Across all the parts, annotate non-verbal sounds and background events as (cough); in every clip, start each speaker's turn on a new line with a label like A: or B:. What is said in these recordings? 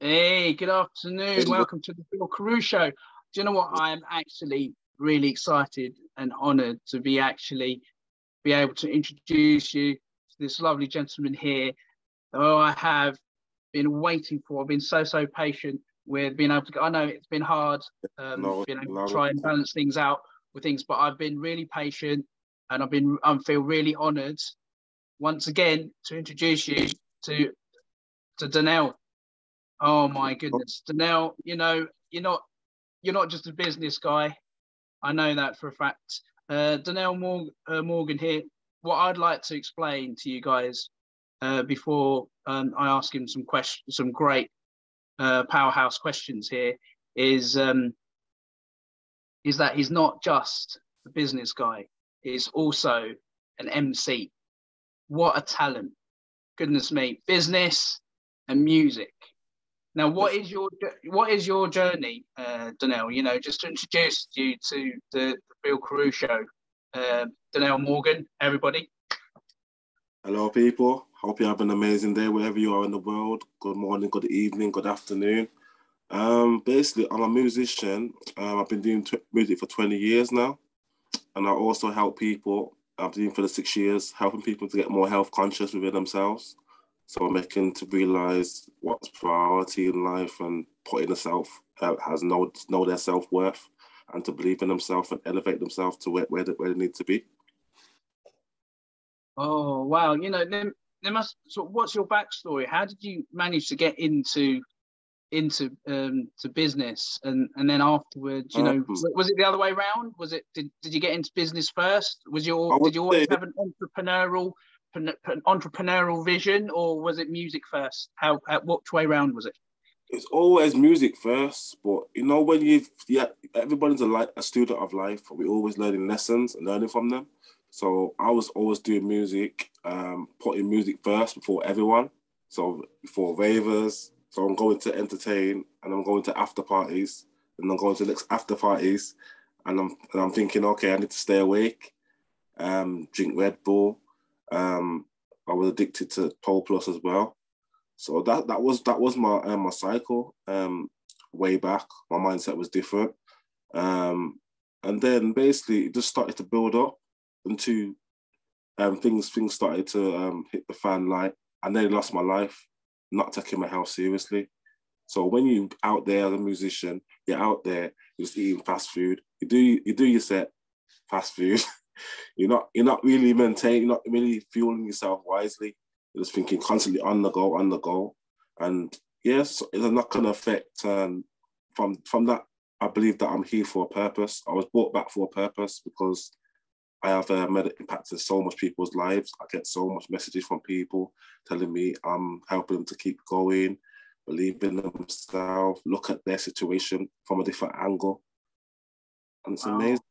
A: Hey, good afternoon. Welcome to the Phil Carew Show. Do you know what? I'm actually really excited and honoured to be actually be able to introduce you to this lovely gentleman here. Oh, I have been waiting for. I've been so so patient with being able to. I know it's been hard, um, no, being able no. to try and balance things out with things, but I've been really patient, and I've been I feel really honoured once again to introduce you to to Donnell. Oh my goodness, Donnell! You know you're not you're not just a business guy. I know that for a fact. Uh, Donnell Morgan, uh, Morgan here. What I'd like to explain to you guys uh, before um, I ask him some questions, some great uh, powerhouse questions here, is um, is that he's not just a business guy. He's also an MC. What a talent! Goodness me, business and music. Now, what is your what is your journey, uh, Donnell? You know, just to introduce you to the, the Phil Carew show. Uh, Donnell Morgan, everybody.
B: Hello, people. Hope you have an amazing day wherever you are in the world. Good morning, good evening, good afternoon. Um, basically, I'm a musician. Um, I've been doing t- music for 20 years now, and I also help people. I've been doing for the six years, helping people to get more health conscious within themselves. So I'm making to realize what's priority in life and putting themselves uh, has know know their self worth and to believe in themselves and elevate themselves to where where they, where they need to be.
A: Oh wow! You know, then there must. So, what's your backstory? How did you manage to get into into um to business and and then afterwards you know um, was it the other way around was it did, did you get into business first was your did you always have an entrepreneurial entrepreneurial vision, or was it music first? How, how what way round was it?
B: It's always music first, but you know when you've yeah everybody's a like a student of life. We're always learning lessons and learning from them. So I was always doing music, um, putting music first before everyone. So before ravers. So I'm going to entertain, and I'm going to after parties, and I'm going to next after parties, and I'm and I'm thinking, okay, I need to stay awake, um, drink Red Bull, um, I was addicted to Pro Plus as well. So that that was that was my uh, my cycle um, way back. My mindset was different, um, and then basically it just started to build up into um, things things started to um, hit the fan light. I nearly lost my life, not taking my health seriously. So when you out there as a musician, you're out there, you're just eating fast food. You do you do your set, fast food. (laughs) you're not you're not really maintaining, you're not really fueling yourself wisely. You're just thinking constantly on the go, on the go, and yes, it's a knock-on effect. And from from that, I believe that I'm here for a purpose. I was brought back for a purpose because I have uh, made an impact in so much people's lives. I get so much messages from people telling me I'm helping them to keep going, believe in themselves, look at their situation from a different angle. And it's wow. amazing.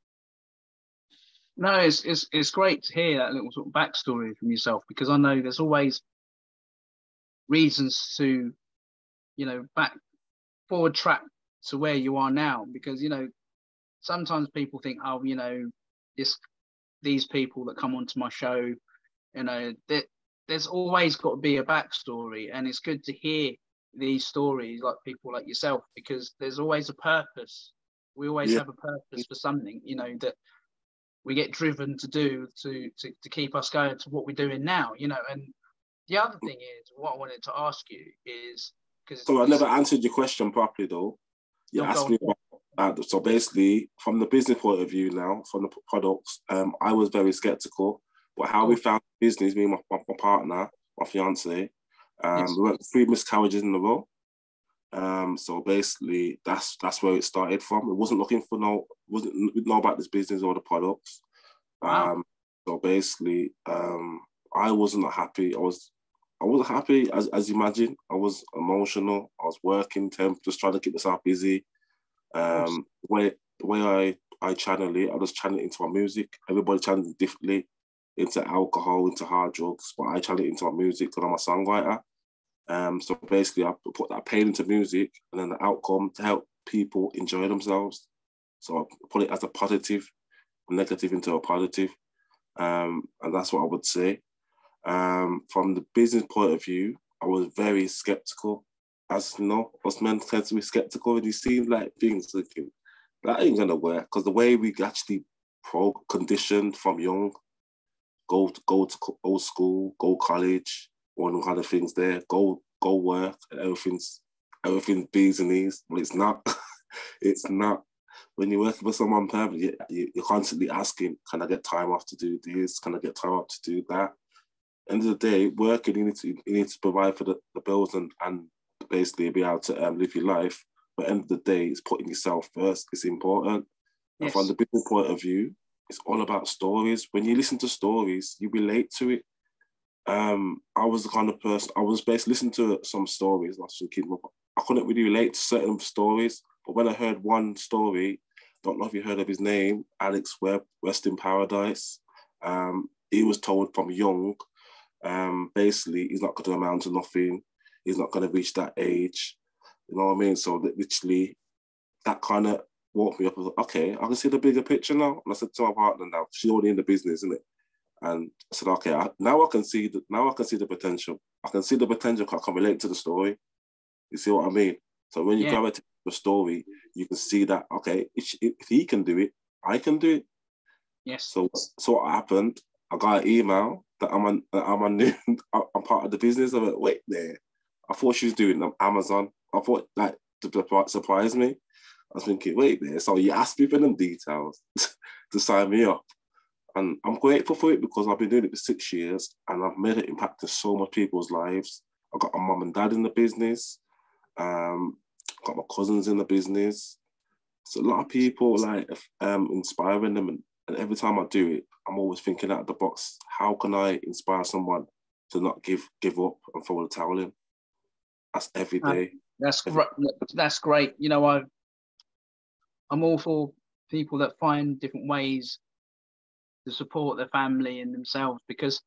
A: No, it's, it's it's great to hear that little sort of backstory from yourself because I know there's always reasons to, you know, back forward track to where you are now because you know sometimes people think oh you know this these people that come onto my show you know that there's always got to be a backstory and it's good to hear these stories like people like yourself because there's always a purpose we always yeah. have a purpose for something you know that we get driven to do to, to to keep us going to what we're doing now you know? And the other thing is what i wanted to ask you is because
B: so i never answered your question properly though. You no, asked me about, uh, so basically from the business point of view now from the products um, i was very skeptical but how we found business me and my, my partner my fiance um, yes. we went three miscarriages in a row um, so basically, that's that's where it started from. It wasn't looking for no wasn't know about this business or the products. Wow. Um, so basically, um, I wasn't happy. I was I wasn't happy as as you imagine. I was emotional. I was working, temp, just trying to keep myself busy. Um, the way the way I I channel it, I just channel it into my music. Everybody channels it differently into alcohol, into hard drugs, but I channel it into my music because I'm a songwriter. Um, so basically, I put that pain into music, and then the outcome to help people enjoy themselves. So I put it as a positive, negative into a positive, um, and that's what I would say. Um, from the business point of view, I was very skeptical as you know, us men tend to be skeptical and you see like things looking that ain't gonna work because the way we actually pro conditioned from young, go to go to old school, go college, all kind of things there, go go work and everything's everything's B's and E's. But it's not. (laughs) it's not. When you're working with someone permanently, you, you're constantly asking, can I get time off to do this? Can I get time off to do that? End of the day, working, you need to you need to provide for the, the bills and, and basically be able to um, live your life. But end of the day, it's putting yourself first. It's important. Yes. And from the business point of view, it's all about stories. When you listen to stories, you relate to it. Um, I was the kind of person I was basically listening to some stories. I was thinking, I couldn't really relate to certain stories, but when I heard one story, don't know if you heard of his name, Alex Webb, Rest in Paradise. Um, he was told from young, um, basically, he's not going to amount to nothing. He's not going to reach that age. You know what I mean? So literally, that kind of woke me up. Was like, okay, I can see the bigger picture now. And I said to my partner, now she's already in the business, isn't it? And I said, okay, I, now I can see the now I can see the potential. I can see the potential. I can relate to the story. You see what I mean? So when you yeah. gravitate the story, you can see that okay, if, he can do it, I can do it.
A: Yes.
B: So so what happened? I got an email that I'm on, I'm on, (laughs) I'm part of the business. I went, wait there. I thought she was doing Amazon. I thought like to surprise me. I was thinking, wait there. So you asked me for them details (laughs) to sign me up. And I'm grateful for it because I've been doing it for six years and I've made an impact to so much people's lives. I've got my mum and dad in the business. Um, got my cousins in the business. So a lot of people like um, inspiring them, and, and every time I do it, I'm always thinking out of the box. How can I inspire someone to not give give up and throw the towel in? That's every day. day.
A: that's great. That's great. You know, I I'm all for people that find different ways to support their family and themselves because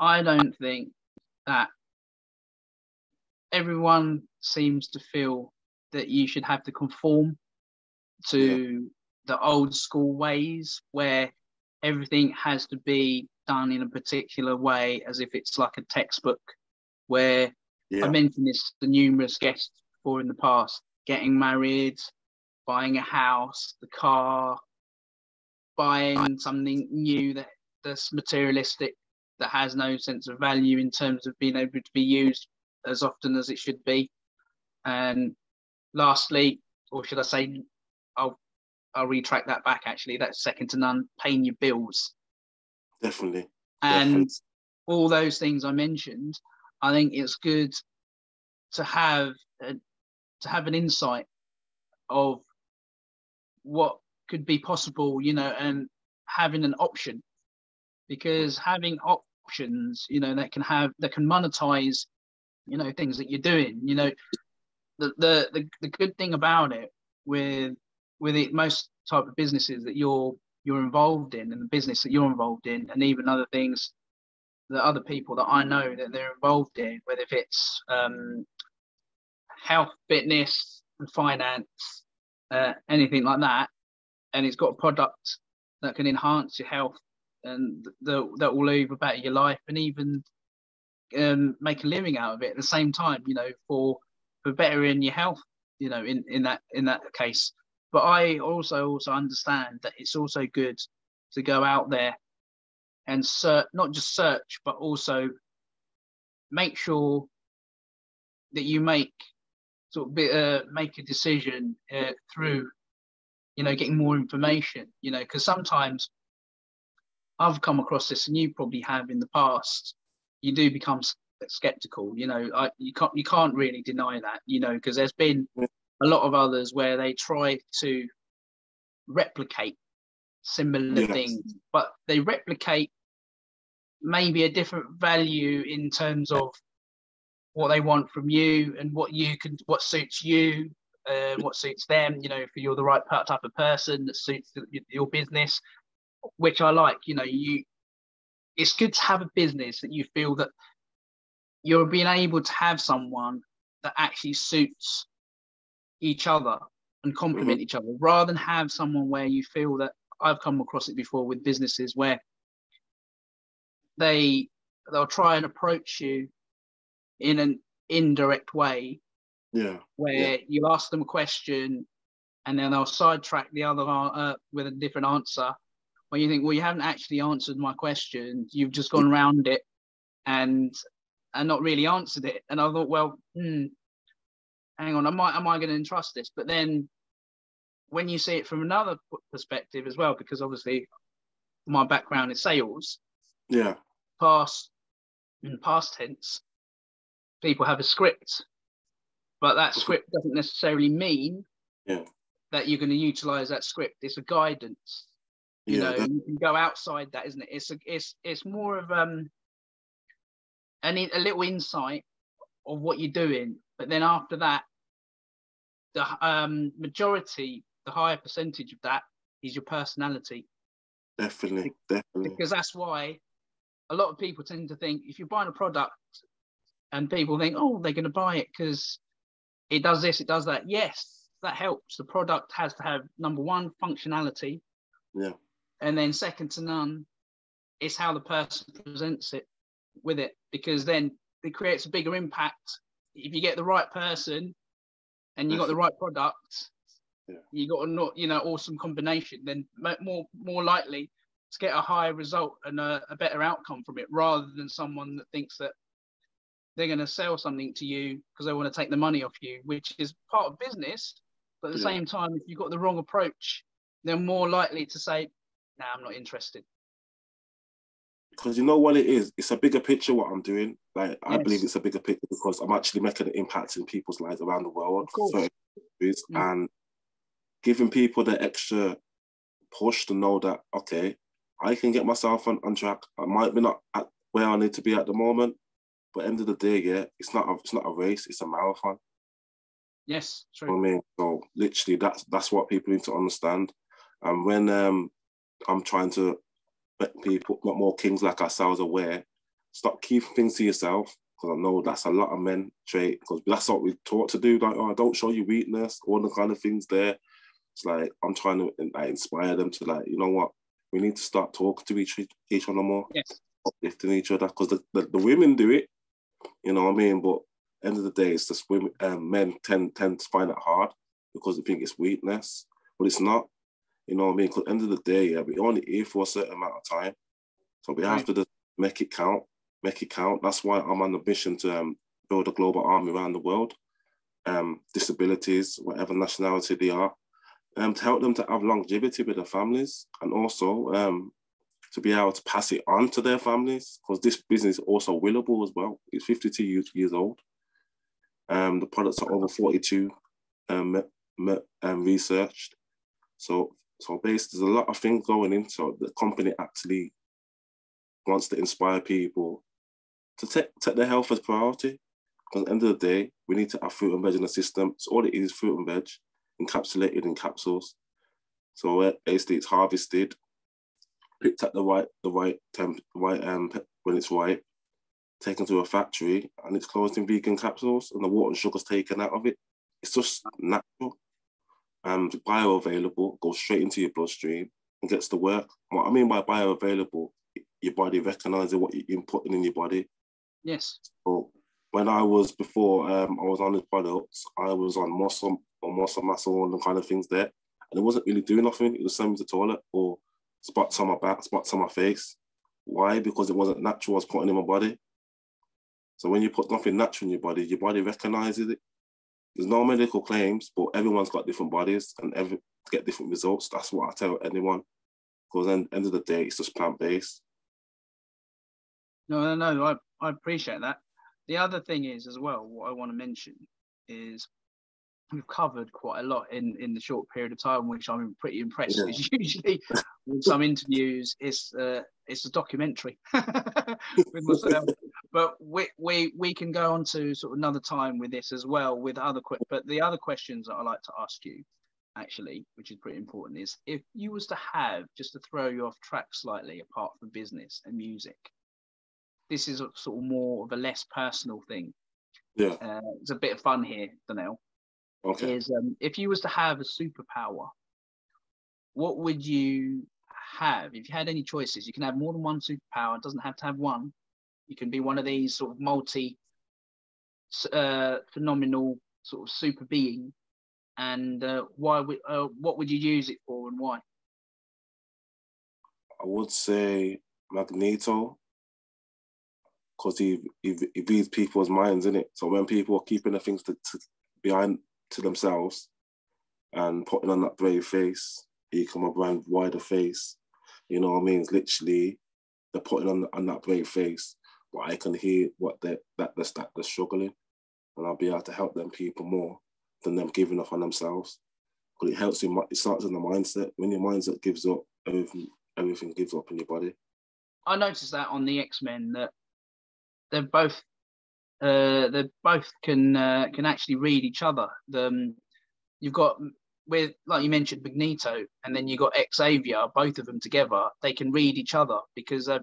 A: I don't think that everyone seems to feel that you should have to conform to yeah. the old school ways where everything has to be done in a particular way as if it's like a textbook where yeah. I mentioned this to numerous guests before in the past getting married, buying a house, the car, buying something new that that's materialistic, that has no sense of value in terms of being able to be used as often as it should be. And lastly, or should I say, I'll I'll retract that back. Actually, that's second to none. Paying your bills.
B: Definitely.
A: And Definitely. all those things I mentioned, I think it's good to have a, to have an insight of what could be possible, you know, and having an option because having options, you know, that can have that can monetize, you know, things that you're doing. You know, the the the, the good thing about it with with it, most type of businesses that you're you're involved in and the business that you're involved in and even other things that other people that I know that they're involved in, whether if it's um, health, fitness, and finance, uh, anything like that, and it's got a product that can enhance your health and that, will either better your life and even um, make a living out of it at the same time you know for for bettering your health you know in in that in that case. But i also also understand that it's also good to go out there and search not just search but also make sure that you make sort of be, uh, make a decision uh, through you know, getting more information, you know, because sometimes I've come across this, and you probably have in the past. You do become skeptical, you know. I, you can't you can't really deny that, you know, because there's been a lot of others where they try to replicate similar yes. things, but they replicate maybe a different value in terms of what they want from you and what you can what suits you uh, what suits them. You know, if you're the right type of person that suits your business, which I like. You know, you it's good to have a business that you feel that you're being able to have someone that actually suits each other and complement mm-hmm. each other rather than have someone where you feel that I've come across it before with businesses where they they'll try and approach you in an indirect way
B: Yeah.
A: where
B: Yeah.
A: you ask them a question and then they'll sidetrack the other uh, with a different answer. When you think, well, you haven't actually answered my question, you've just gone around it and and not really answered it. And I thought, well, hmm, hang on, am I am I going to entrust this? But then when you see it from another perspective as well, because obviously my background is sales,
B: Yeah.
A: past in past tense, people have a script, but that script doesn't necessarily mean
B: Yeah.
A: that you're going to utilize that script. It's a guidance. You
B: Yeah.
A: know,
B: that-
A: you can go outside that, isn't it? It's a, it's it's more of um an, a little insight of what you're doing, but then after that, the um majority, the higher percentage of that is your personality
B: definitely. Definitely.
A: because that's why a lot of people tend to think if you're buying a product and people think, oh, they're going to buy it because it does this, it does that. Yes, that helps. The product has to have number one, functionality.
B: Yeah.
A: And then second to none, it's how the person presents it with it because then it creates a bigger impact. If you get the right person and you got the right product,
B: Yeah.
A: you got a not you know awesome combination, then more more likely to get a higher result and a, a better outcome from it rather than someone that thinks that they're going to sell something to you because they want to take the money off you, which is part of business. But at the
B: Yeah.
A: same time, if you've got the wrong approach, they're more likely to say, "Nah, I'm not interested."
B: because you know what it is it's a bigger picture what i'm doing like i believe it's a bigger picture because i'm actually making an impact in people's lives around the world
A: Of course.
B: countries,
A: Mm.
B: and giving people the extra push to know that okay i can get myself on, on track i might be not at where i need to be at the moment but end of the day yeah it's not a, it's not a race it's a marathon
A: Yes,
B: you know I mean? So literally that's that's what people need to understand. And when um I'm trying to make people not more kings like ourselves aware, stop keeping things to yourself. Because I know that's a lot of men trait because that's what we're taught to do. Like, oh, don't show your weakness, all the kind of things there. It's like I'm trying to like, inspire them to like, you know what, we need to start talking to each each other more,
A: Yes,
B: uplifting each other. Because the, the, the women do it, you know what I mean? But end of the day, it's just women, um, men tend tend to find it hard because they think it's weakness, but it's not. You know what I mean? Because end of the day, yeah, we only here for a certain amount of time, so we have to just make it count, make it count. That's why I'm on a mission to um, build a global army around the world, um, disabilities, whatever nationality they are, um, to help them to have longevity with their families and also um, to be able to pass it on to their families because this business is also willable as well. It's 52 years, old. Um, the products are over 42 um, um, researched. So, so basically, there's a lot of things going into the company actually wants to inspire people to take, take their health as priority. Because at the end of the day, we need to have fruit and veg in the system. So all it is fruit and veg encapsulated in capsules. So uh, basically, it's harvested, picked at the right the right temp, right um when it's right, taken to a factory, and it's closed in vegan capsules, and the water and sugar's taken out of it. It's just natural, and bioavailable, goes straight into your bloodstream and gets to work. What I mean by bioavailable, your body recognizing what you're putting in your body.
A: yes,
B: So when I was before um, I was on the products, I was on muscle or muscle muscle and the kind of things there, and it wasn't really doing nothing. It was sending me to the toilet or spots on my back, spots on my face. Why? Because it wasn't natural. I was putting in my body. So when you put nothing natural in your body, your body recognizes it. There's no medical claims, but everyone's got different bodies and every get different results. That's what I tell anyone. Because at the end of the day, it's just plant based.
A: no, no, no. I, I appreciate that. The other thing is as well, what I want to mention is we've covered quite a lot in in the short period of time, which I'm pretty impressed.
B: Yeah.
A: Because (laughs) usually with some interviews, it's uh, it's a documentary (laughs) with myself. but we, we we can go on to sort of another time with this as well with other que- but the other questions that I like to ask you actually, which is pretty important, is if you was to have just to throw you off track slightly apart from business and music. This is a sort of more of a less personal thing.
B: Yeah.
A: Uh, it's a bit of fun here, Donnell
B: Okay.
A: is um, if you was to have a superpower, what would you have? If you had any choices, you can have more than one superpower. It doesn't have to have one. You can be one of these sort of multi uh, phenomenal sort of super being, and uh, why? Would, uh, what would you use it for, and why?
B: I would say Magneto, because he, he he reads people's minds, in it. So when people are keeping the things to, to behind to themselves and putting on that brave face, he come a brand wider face. You know what I mean? It's literally they're putting on on that brave face, but I can hear what they that they're, that they're struggling, and I'll be able to help them people more than them giving up on themselves. But it helps you. It starts in the mindset. When your mindset gives up, everything everything gives up in your body.
A: I noticed that on the X Men that they're both uh, they both can uh, can actually read each other. The, um, you've got with like you mentioned Magneto, and then you got Xavier. Both of them together, they can read each other because uh,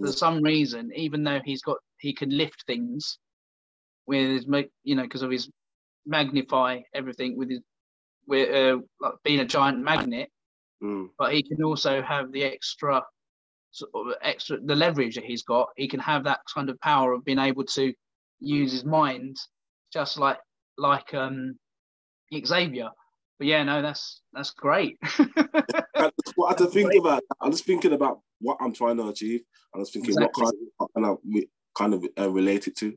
A: for some reason, even though he's got he can lift things with his you know because of his magnify everything with his with uh, like being a giant magnet, mm. but he can also have the extra sort of extra the leverage that he's got. He can have that kind of power of being able to use his mind, just like like um Xavier. But yeah, no, that's that's great. (laughs)
B: what I had to think about. I'm just thinking about what I'm trying to achieve. I was thinking exactly. what kind of, kind of, kind of uh, related to.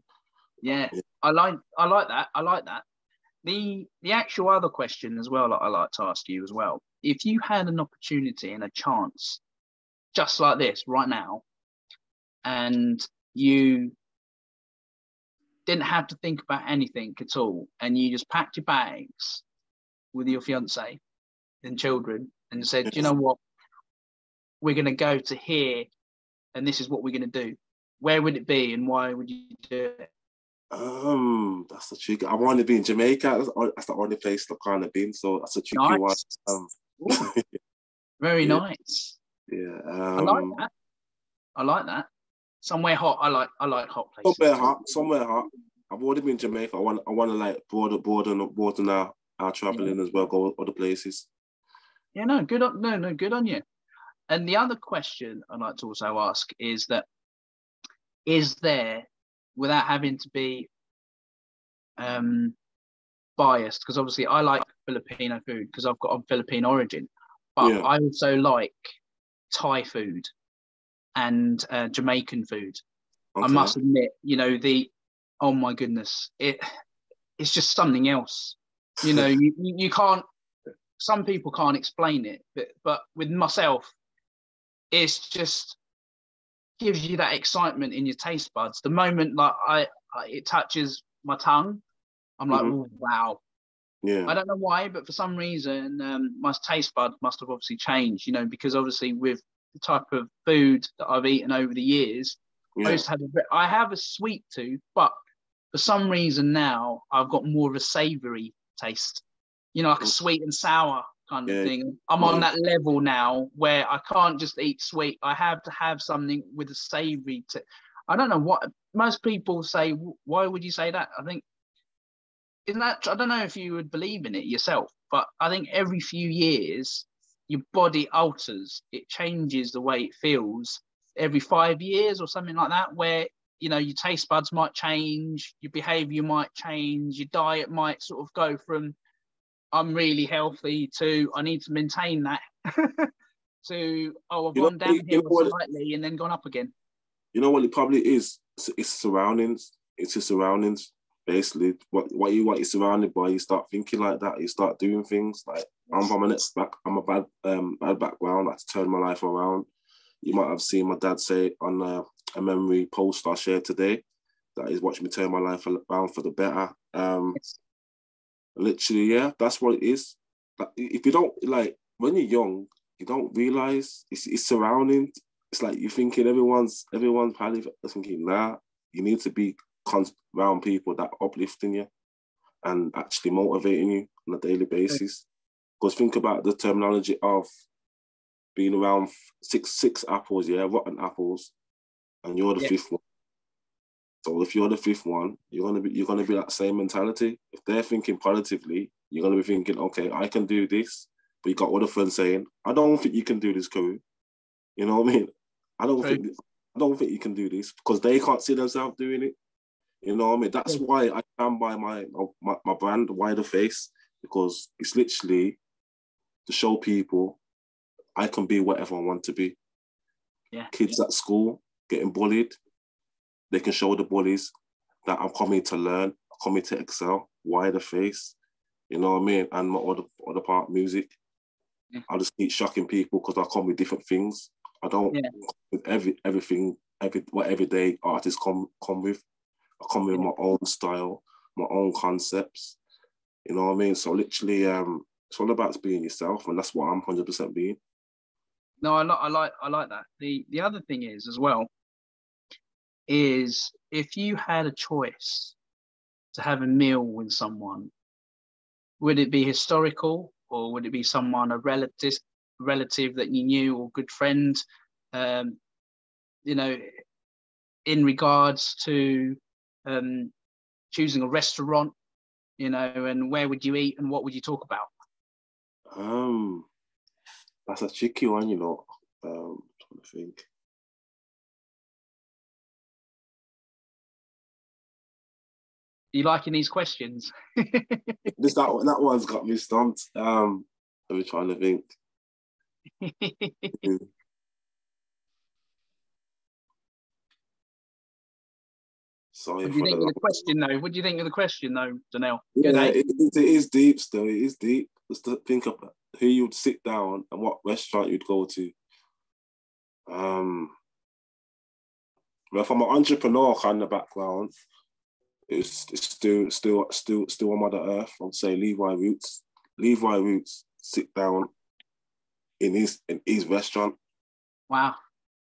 A: Yeah, yeah, I like I like that. I like that. The the actual other question as well that I like to ask you as well. If you had an opportunity and a chance, just like this right now, and you didn't have to think about anything at all, and you just packed your bags with your fiance and children and said, you know what, we're going to go to here, and this is what we're going to do. Where would it be, and why would you do it?
B: Um, that's a tricky. I want to be in Jamaica. That's, the only place I've kind of been, so that's a tricky nice. one.
A: Um, (laughs) Very yeah. nice.
B: Yeah, um,
A: I like um, that. I like that. Somewhere hot. I like. I like hot places.
B: Somewhere hot. Somewhere hot. I've already been Jamaica. I want. I want to like broaden, broaden, broaden our, our traveling yeah. as well. Go other places.
A: Yeah. No. Good. On, no. No. Good on you. And the other question I'd like to also ask is that is there, without having to be um, biased, because obviously I like Filipino food because I've got a Philippine origin, but yeah. I also like Thai food and uh, Jamaican food. Okay. I must admit, you know, the oh my goodness, it it's just something else. You know, (laughs) you, you can't. Some people can't explain it, but but with myself, it's just gives you that excitement in your taste buds. The moment like I, I it touches my tongue, I'm like, mm-hmm. oh, wow.
B: Yeah.
A: I don't know why, but for some reason, um, my taste bud must have obviously changed. You know, because obviously with the type of food that I've eaten over the years, yeah. I used to have a, I have a sweet tooth, but for some reason now I've got more of a savoury taste. You know, like a sweet and sour kind of yeah. thing. I'm on that level now where I can't just eat sweet. I have to have something with a savoury. T- I don't know what most people say. Why would you say that? I think isn't that? I don't know if you would believe in it yourself, but I think every few years your body alters. It changes the way it feels every five years or something like that, where you know your taste buds might change your behavior might change your diet might sort of go from i'm really healthy to i need to maintain that (laughs) to oh i've you gone know, downhill slightly and then gone up again.
B: You know what it probably is? It's, it's surroundings. It's your surroundings basically what what you what you're surrounded by you start thinking like that you start doing things like i'm from a back i'm a bad um bad background i had to turn my life around you might have seen my dad say on uh, a memory post I shared today that is watching me turn my life around for the better. Um, literally, yeah, that's what it is. Like, if you don't like when you're young, you don't realize it's, it's surrounding. It's like you're thinking everyone's everyone's probably thinking nah. You need to be around people that uplifting you and actually motivating you on a daily basis. Because think about the terminology of being around six six apples, yeah, rotten apples, and you're the yeah. fifth one. So if you're the fifth one, you're gonna be you're gonna be that same mentality. If they're thinking positively, you're gonna be thinking, okay, I can do this. But you got other friends saying, I don't think you can do this, Karu. You know what I mean? I don't right. think I don't think you can do this because they can't see themselves doing it. You know what I mean? That's why I stand by my my, my brand, Wider Face, because it's literally to show people I can be whatever I want to be.
A: Yeah.
B: Kids at school getting bullied, they can show the bullies that I'm coming to learn, coming to excel, wider face, you know what I mean? And my other other part, music.
A: Yeah.
B: I just keep shocking people because I come with different things. I don't
A: Yeah.
B: with every everything, every what everyday artists come come with. I come with my own style, my own concepts. You know what I mean? So literally, um, it's all about being yourself, and that's what I'm hundred percent being.
A: No, I like I like I like that. The the other thing is as well is if you had a choice to have a meal with someone, would it be historical or would it be someone a relative relative that you knew or good friend? Um, you know, in regards to um, choosing a restaurant, you know, and where would you eat and what would you talk about?
B: Um, that's a tricky one, you know. Um, trying to think.
A: you liking these questions? (laughs)
B: This that that one's got me stumped. Um, me trying to think. (laughs)
A: What do you think of the question though? What do you think of the question though, Donnell?
B: Yeah, it, is- it is deep still. It is deep. Just to think of who you'd sit down and what restaurant you'd go to. Um, well, from an entrepreneur kind of background, it's, it's still still still still on Mother Earth. I'd say Levi Roots. Levi Roots sit down in his in his restaurant.
A: Wow,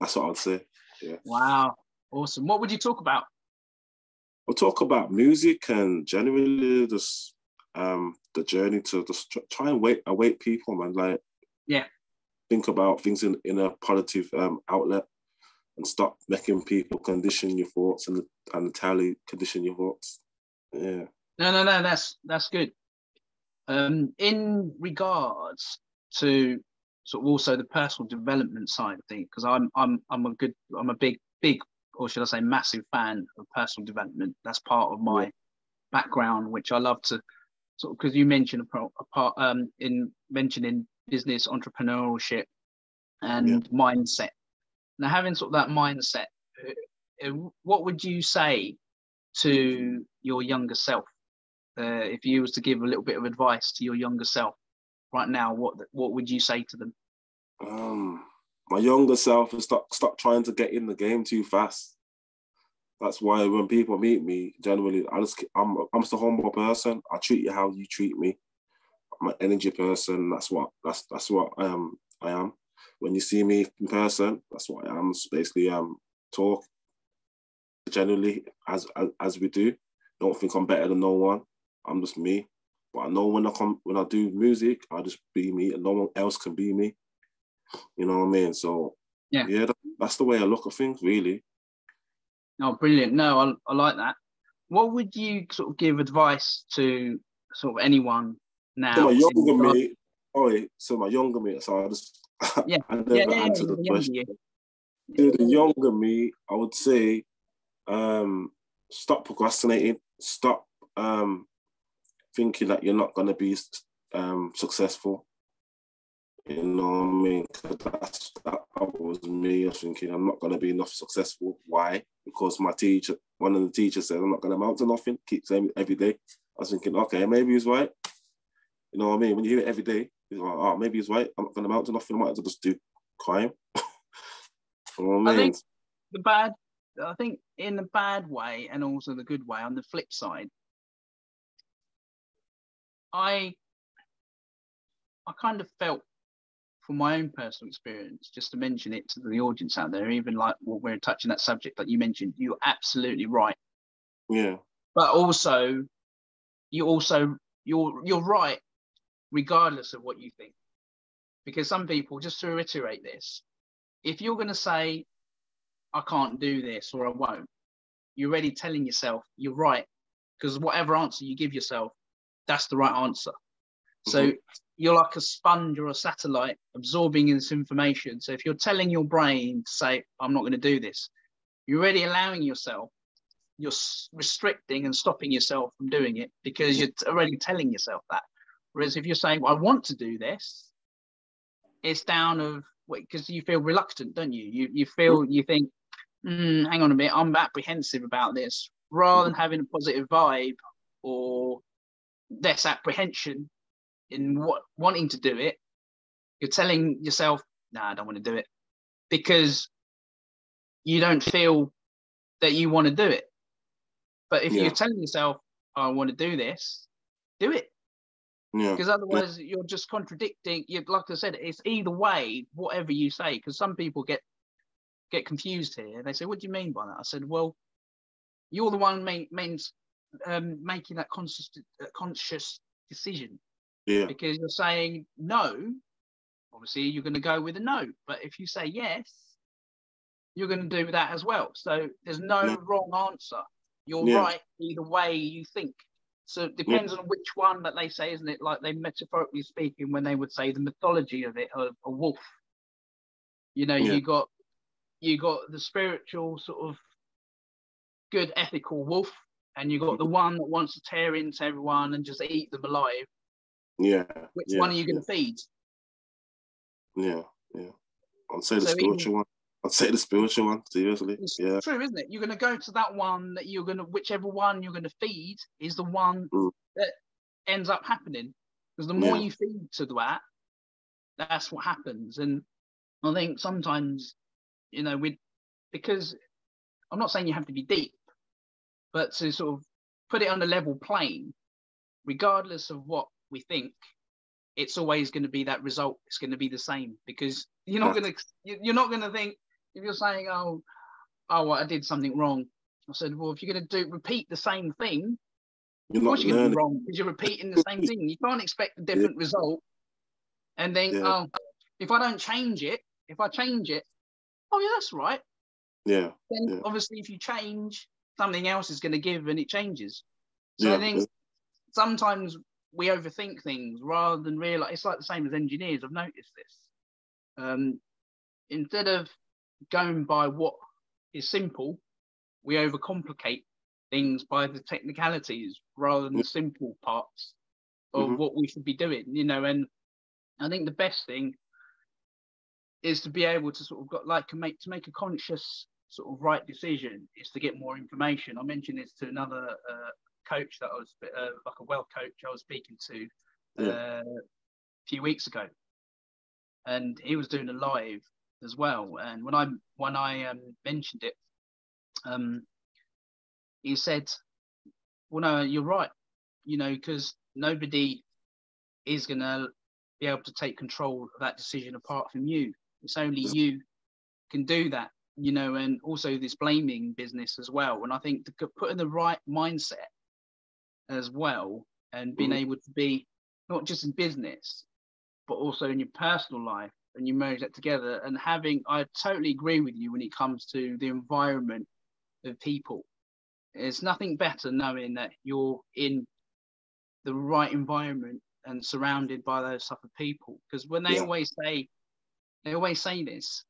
B: That's what I'd say. Yeah.
A: wow, awesome. What would you talk about?
B: We'll talk about music and generally just um the journey to just try and wait awake people, man. Like
A: Yeah.
B: think about things in, in a positive um outlet and stop making people condition your thoughts and and entirely condition your thoughts. Yeah.
A: No, no, no. That's that's good. Um, in regards to sort of also the personal development side of things, because I'm I'm I'm a good I'm a big big or should I say massive fan of personal development. That's part of my
B: Yeah.
A: background, which I love to sort of because you mentioned a part um in mentioning business entrepreneurship and mindset. Now having sort of that mindset, uh, uh, what would you say to your younger self? Uh, if you was to give a little bit of advice to your younger self right now, what what would you say to them?
B: Um my younger self is stop stop trying to get in the game too fast. That's why when people meet me, generally I just I'm I'm just a humble person. I treat you how you treat me. I'm an energy person. That's what that's that's what um I am. When you see me in person, that's what I am. It's basically um talk generally as, as as we do. Don't think I'm better than no one. I'm just me. But I know when I come when I do music, I just be me, and no one else can be me. You know what I mean? So
A: Yeah.
B: yeah, that, that's the way I look at things, really.
A: Oh, brilliant! No, I, I like that. What would you sort of give advice to sort of anyone now?
B: So my younger me, oh so my younger me, so I just (laughs)
A: Yeah.
B: I never
A: Yeah, yeah, yeah,
B: answered the
A: the
B: question.
A: younger
B: To the younger me, I would say, um, stop procrastinating. Stop um, thinking that you're not gonna be um, successful. You know what I mean? 'Cause that's that was me. I was thinking I'm not gonna be enough successful. Why? Because my teacher, one of the teachers said I'm not gonna amount to nothing. Keep saying it every day. I was thinking, okay, maybe he's right. You know what I mean? When you hear it every day, you're like, oh, maybe he's right. I'm not gonna amount to nothing. I might as well just do crime. (laughs) you know what I
A: I
B: mean?
A: think the bad, I think in the bad way and also the good way. On the flip side, I, I kind of felt from my own personal experience, just to mention it to the audience out there, even like well, we're touching that subject that you mentioned, you're absolutely right.
B: yeah.
A: But also, you also you're you're right, regardless of what you think, because some people, just to reiterate this, if you're going to say, I can't do this or I won't, you're already telling yourself you're right, because whatever answer you give yourself, that's the right answer. So
B: Mhm.
A: You're like a sponge or a satellite absorbing this information. So if you're telling your brain to say, I'm not going to do this, you're already allowing yourself you're restricting and stopping yourself from doing it because you're already telling yourself that. Whereas if you're saying, well, I want to do this, it's down of because you feel reluctant, don't you? You you feel you think, mm, hang on a minute, I'm apprehensive about this, rather than having a positive vibe or less apprehension in what wanting to do it. You're telling yourself, nah, I don't want to do it because you don't feel that you want to do it. But if yeah. you're telling yourself, oh, I want to do this, do it. Yeah. Because otherwise, yeah. you're just contradicting. You, like I said, it's either way, whatever you say. Because some people get get confused here. They say, "What do you mean by that?" I said, "Well, you're the one means um, making that conscious uh, conscious decision.
B: Yeah.
A: Because you're saying no. Obviously, you're going to go with a no. But if you say yes, you're going to do that as well. So there's no yeah. wrong answer. You're yeah. right either way you think. So it depends yeah. on which one that they say, isn't it? Like they metaphorically speaking, when they would say the mythology of it, of a wolf. You know, you got you got the spiritual sort of good ethical wolf, and you got the mm-hmm. one that wants to tear into everyone and just eat them alive.
B: Yeah.
A: Which one are you going to feed?
B: Yeah, yeah. I'd say the so spiritual even, one. I'd say the spiritual one, seriously. Yeah.
A: true, isn't it? You're going to go to that one that you're going to, whichever one you're going to feed is the one mm. that ends up happening. Because the more yeah. you feed to that, that's what happens. And I think sometimes, you know, we, because I'm not saying you have to be deep, but to sort of put it on a level plane, regardless of what we think, it's always going to be that result. It's going to be the same because you're not going to you're not going to think if you're saying, oh, oh, well, I did something wrong. I said, well, if you're going to do repeat the same thing, you're of course you're going to be wrong because you're repeating the same thing. You can't expect a different yeah. result and then, yeah. oh, if I don't change it, if I change it, oh yeah, that's right.
B: Yeah.
A: Then
B: yeah.
A: obviously, if you change, something else is going to give and it changes. So I think sometimes we overthink things rather than realize it's like the same as engineers. I've noticed this. Um, instead of going by what is simple, we overcomplicate things by the technicalities rather than the simple parts of mm-hmm. what we should be doing, you know. And I think the best thing is to be able to sort of got like to make to make a conscious sort of right decision is to get more information. I mentioned this to another uh, coach that I was uh, like a well coach I was speaking to yeah. uh, a few weeks ago, and he was doing a live as well. And when I when I um, mentioned it, um, he said, "Well, no, you're right. You know, because nobody is going to be able to take control of that decision apart from you. It's only you can do that. You know, and also this blaming business as well. And I think to put in the right mindset as well, and being mm-hmm. able to be not just in business, but also in your personal life and you merge that together and having i totally agree with you when it comes to the environment of people there's nothing better knowing that you're in the right environment and surrounded by those type of people because when they yeah. always say they always say this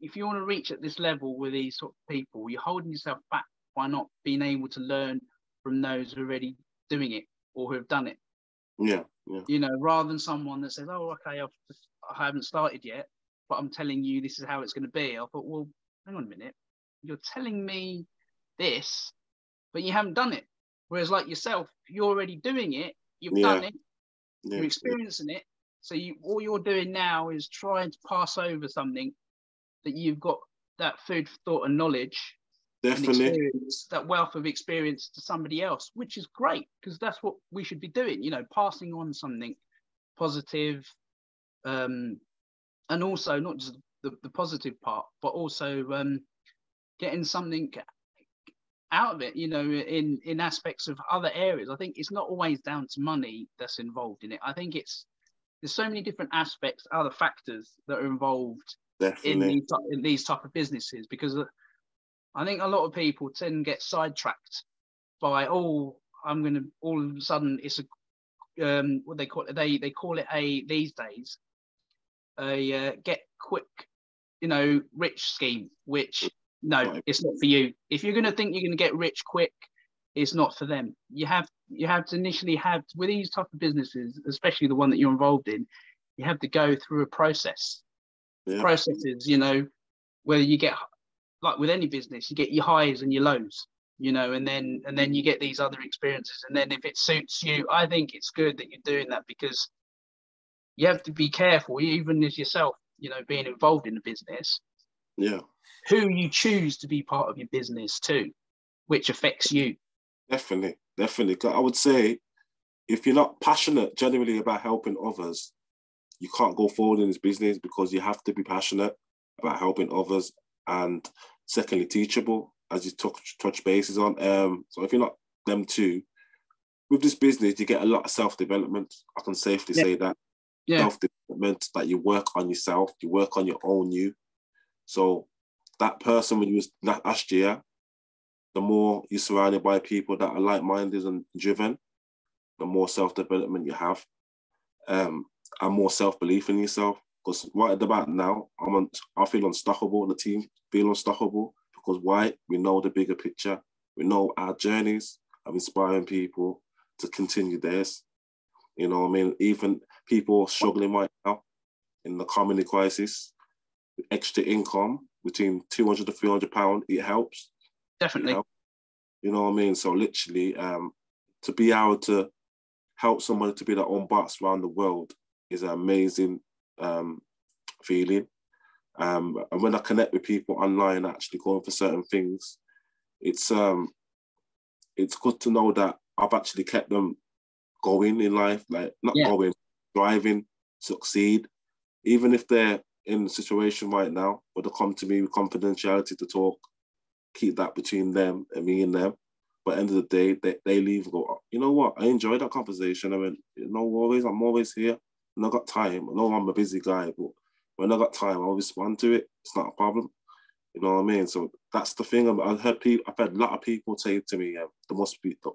A: if you want to reach at this level with these sort of people you're holding yourself back by not being able to learn from those who already doing it or who have done it
B: yeah, yeah.
A: you know rather than someone that says oh okay i've just I haven't started yet, but I'm telling you this is how it's going to be. I thought, well, hang on a minute. You're telling me this, but you haven't done it. Whereas, like yourself, you're already doing it. You've yeah. done it. Yeah. You're experiencing it. So you, all you're doing now is trying to pass over something that you've got that food for thought and knowledge
B: Definitely.
A: that wealth of experience to somebody else, which is great because that's what we should be doing, you know, passing on something positive, um, and also not just the, the positive part, but also um, getting something out of it, you know, in in aspects of other areas. I think it's not always down to money that's involved in it. I think it's there's so many different aspects, other factors that are involved in these, in these type of businesses because I think a lot of people tend to get sidetracked by oh I'm going to all of a sudden it's a um, what they call it they they call it a these days a uh, get quick, you know, rich scheme, which no, it's not for you. If you're going to think you're going to get rich quick, it's not for them. You have you have to initially have with these type of businesses, especially the one that you're involved in, you have to go through a process. Yeah. Processes, you know, whether you get like with any business, you get your highs and your lows, you know, and then and then you get these other experiences. And then if it suits you, I think it's good that you're doing that because you have to be careful, even as yourself, you know, being involved in the business.
B: Yeah.
A: Who you choose to be part of your business too, which affects you.
B: Definitely, definitely. I would say if you're not passionate generally about helping others, you can't go forward in this business because you have to be passionate about helping others and secondly teachable as you touch touch bases on. Um, so if you're not them two, with this business you get a lot of self development. I can safely yeah. say that. Yeah. Self development that you work on yourself, you work on your own you. So that person when you was last year, the more you're surrounded by people that are like minded and driven, the more self development you have. Um, and more self belief in yourself. Because right at about now, I'm on, I feel unstoppable. The team feel unstoppable because why? We know the bigger picture. We know our journeys of inspiring people to continue theirs. You know, I mean, even people struggling right now in the community crisis, extra income between 200 to 300 pounds, it helps.
A: Definitely. It helps.
B: You know what I mean? So literally, um, to be able to help somebody to be their own boss around the world is an amazing um, feeling. Um, and when I connect with people online, actually going for certain things, it's um, it's good to know that I've actually kept them going in life, like not yeah. going, driving, succeed, even if they're in a situation right now, but they come to me with confidentiality to talk, keep that between them and me and them. But end of the day, they, they leave and go, you know what? I enjoyed that conversation. I mean, no worries, I'm always here when I got time, I know I'm a busy guy, but when I got time, I'll respond to it. It's not a problem. You know what I mean? So that's the thing. I've heard people, I've had a lot of people say to me, yeah, there must be, there,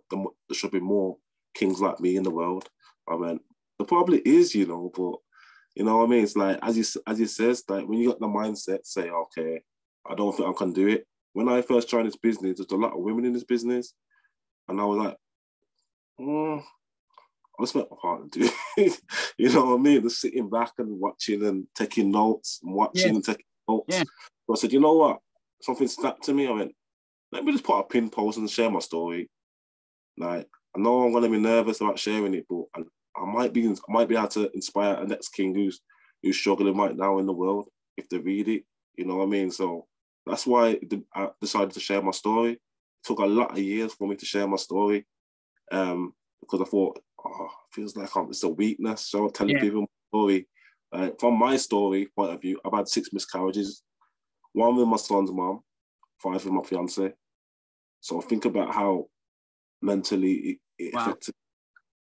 B: there should be more kings like me in the world. I mean, there probably is, you know, but you know what I mean? It's like as you as you says, like when you got the mindset, say, okay, I don't think I can do it. When I first joined this business, there's a lot of women in this business, and I was like, mm, Let's make my partner do (laughs) you know what I mean? Just sitting back and watching and taking notes and watching yeah. and taking notes. Yeah. I said, you know what? Something snapped to me. I went, let me just put a pin post and share my story. Like, I know I'm gonna be nervous about sharing it, but I, I might be I might be able to inspire a next king who's who's struggling right now in the world if they read it. You know what I mean? So that's why I decided to share my story. It took a lot of years for me to share my story um, because I thought oh, feels like I'm, it's a weakness. So I'm telling yeah. people my story. Uh, from my story point of view, I've had six miscarriages. One with my son's mom, five with my fiance. So think about how mentally it, it wow. affected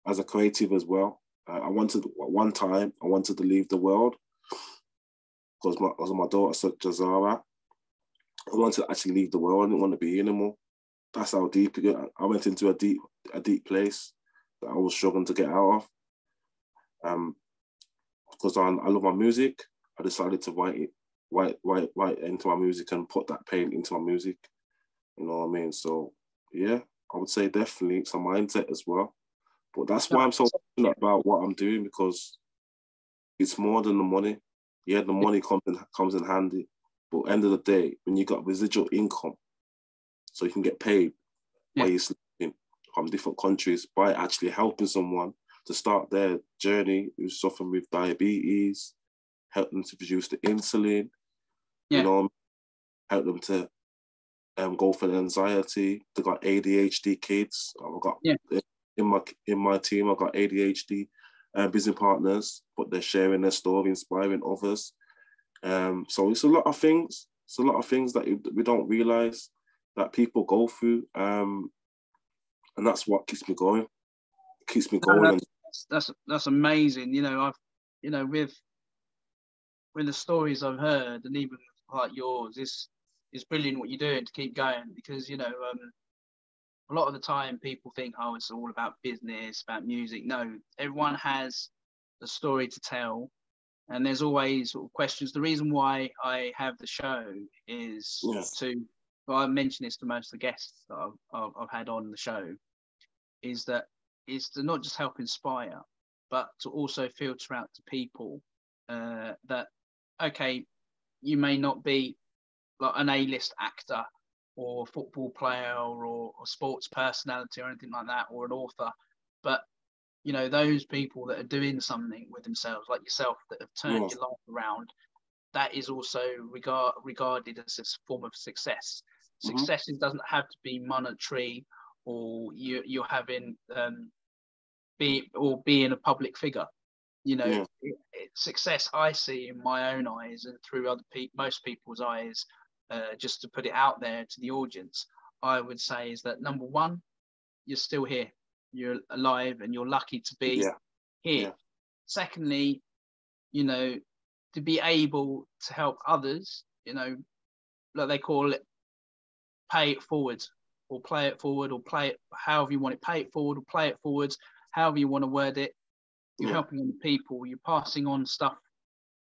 B: as a creative as well. Uh, I wanted at one time I wanted to leave the world because my because my daughter said Jazara. I wanted to actually leave the world. I didn't want to be here anymore. That's how deep it. I went into a deep a deep place that I was struggling to get out of. Um, because I, I love my music, I decided to write it, write, write, write into my music and put that pain into my music. You know what I mean? So yeah, I would say definitely it's a mindset as well. But that's why I'm so passionate about what I'm doing because it's more than the money. Yeah, the money comes in comes in handy, but end of the day, when you got residual income, so you can get paid yeah. while you sleep from different countries by actually helping someone to start their journey who's suffering with diabetes, help them to produce the insulin, yeah. you know, help them to um, go for the anxiety. They got ADHD kids. I've got yeah. in my in my team. I've got ADHD uh, business partners, but they're sharing their story, inspiring others. Um, so it's a lot of things. It's a lot of things that we don't realize that people go through. Um, and that's what keeps me going. It keeps me going.
A: No, that's, that's that's amazing. You know, I've you know with with the stories I've heard, and even like yours, it's it's brilliant what you're doing to keep going because you know um, a lot of the time people think oh it's all about business, about music. No, everyone has a story to tell, and there's always sort of questions. The reason why I have the show is yeah. to well, I mentioned this to most of the guests that I've, I've, I've had on the show, is that is to not just help inspire, but to also filter out to people uh, that okay, you may not be like an A-list actor or football player or, or sports personality or anything like that, or an author, but you know those people that are doing something with themselves, like yourself, that have turned your life around. That is also regard, regarded as a form of success. Mm-hmm. Success doesn't have to be monetary or you, you're having um, be or being a public figure. You know, yeah. it, it, success I see in my own eyes and through other pe- most people's eyes, uh, just to put it out there to the audience, I would say is that number one, you're still here, you're alive, and you're lucky to be yeah. here. Yeah. Secondly, you know, to be able to help others, you know, like they call it, pay it forward or play it forward or play it however you want it, pay it forward or play it forwards, however you want to word it. You're yeah. helping the people, you're passing on stuff,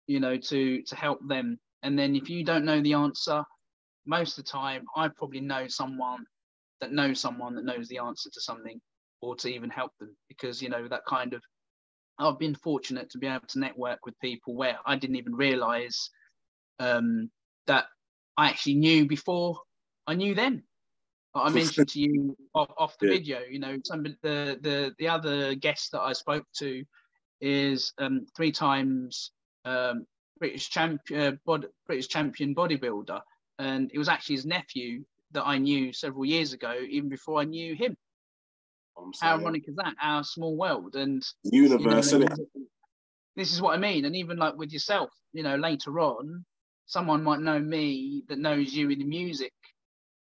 A: you know, to to help them. And then if you don't know the answer, most of the time I probably know someone that knows someone that knows the answer to something or to even help them because you know that kind of I've been fortunate to be able to network with people where I didn't even realize um, that I actually knew before I knew them. I mentioned to you off, off the yeah. video, you know, some the the the other guest that I spoke to is um, three times um, British champion uh, British champion bodybuilder, and it was actually his nephew that I knew several years ago, even before I knew him. How ironic is that? Our small world and
B: universe. You know,
A: this is what I mean, and even like with yourself, you know, later on, someone might know me that knows you in the music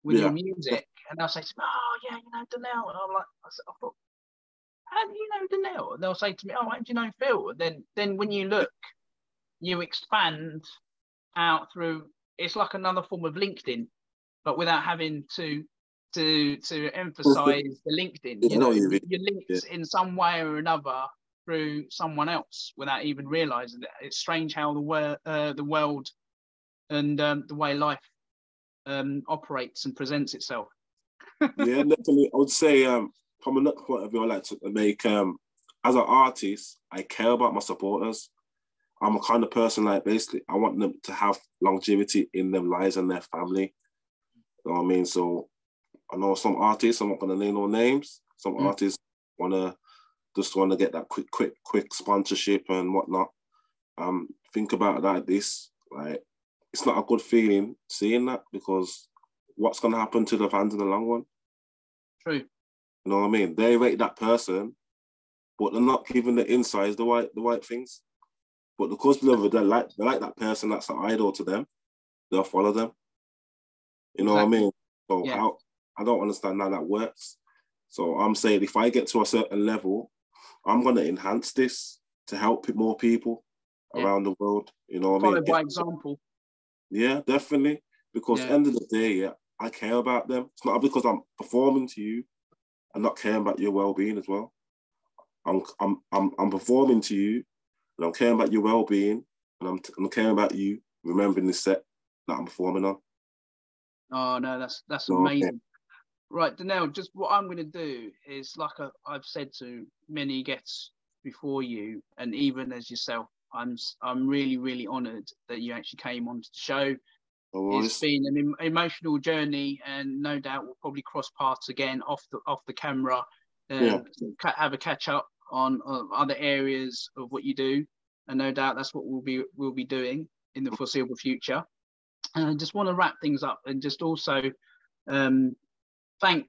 A: with yeah. your music, and they'll say to me, "Oh yeah, you know Donnell," and I'm like, I, said, I thought, "How do you know Donnell?" And they'll say to me, "Oh, how do you know Phil?" And then then when you look, you expand out through. It's like another form of LinkedIn, but without having to to to emphasize the LinkedIn. You know, you're linked yeah. in some way or another through someone else without even realizing it. It's strange how the world, uh, the world, and um, the way life um, operates and presents itself.
B: yeah, (laughs) definitely. I would say um, from another point of view, I like to make um, as an artist, I care about my supporters. I'm a kind of person like basically I want them to have longevity in their lives and their family. You know what I mean? So I know some artists, I'm not gonna name no names. Some mm. artists wanna just wanna get that quick, quick, quick sponsorship and whatnot. Um, think about that like this. Like it's not a good feeling seeing that because what's going to happen to the fans in the long run?
A: True.
B: You know what I mean? They rate that person, but they're not giving the insides the right the right things. But because they like they like that person that's an idol to them, they'll follow them. You know exactly. what I mean? So yeah. I, I don't understand how that works. So I'm saying if I get to a certain level, I'm gonna enhance this to help more people yeah. around the world. You know what I mean?
A: by example.
B: Yeah, definitely. Because yeah. end of the day, yeah, I care about them. It's not because I'm performing to you and not caring about your well-being as well. I'm I'm I'm, I'm performing to you and I'm caring about your well-being and I'm, I'm caring about you remembering the set that I'm performing on.
A: Oh no, that's that's amazing. Right, Donnell, just what I'm going to do is like i have said to many guests before you, and even as yourself, I'm I'm really really honoured that you actually came onto the show. It's been an em- emotional journey, and no doubt we'll probably cross paths again off the off the camera. Um, yeah. Have a catch up on uh, other areas of what you do, and no doubt that's what we'll be we'll be doing in the foreseeable future. And I just want to wrap things up and just also um, thank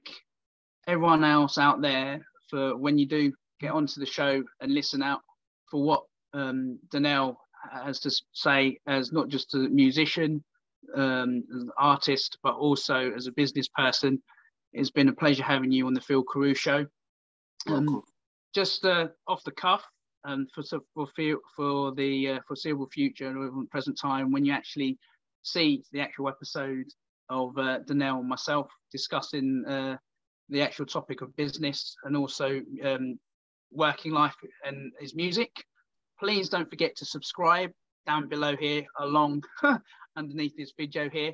A: everyone else out there for when you do get onto the show and listen out for what um, Donnell has to say as not just a musician, um, as an artist, but also as a business person. It's been a pleasure having you on the Phil Carew Show. Um, just uh, off the cuff, and for for for the uh, foreseeable future and present time, when you actually see the actual episode of uh, Donnell and myself discussing uh, the actual topic of business and also um, working life and his music, Please don't forget to subscribe down below here along (laughs) underneath this video here.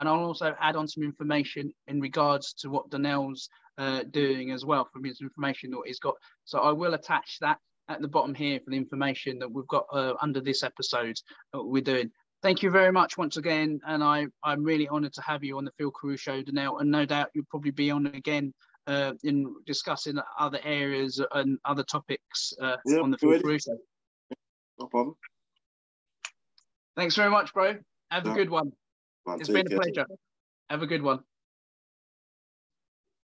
A: and I'll also add on some information in regards to what Donnell's uh, doing as well from his information that he's got. So I will attach that at the bottom here for the information that we've got uh, under this episode that we're doing. Thank you very much once again, and I, I'm really honoured to have you on the Phil Carew Show, Donnell, and no doubt you'll probably be on again uh, in discussing other areas and other topics uh, yeah, on the Phil Carew Show.
B: No problem.
A: Thanks very much, bro. Have yeah. a good one. it's been a pleasure. Have a good one.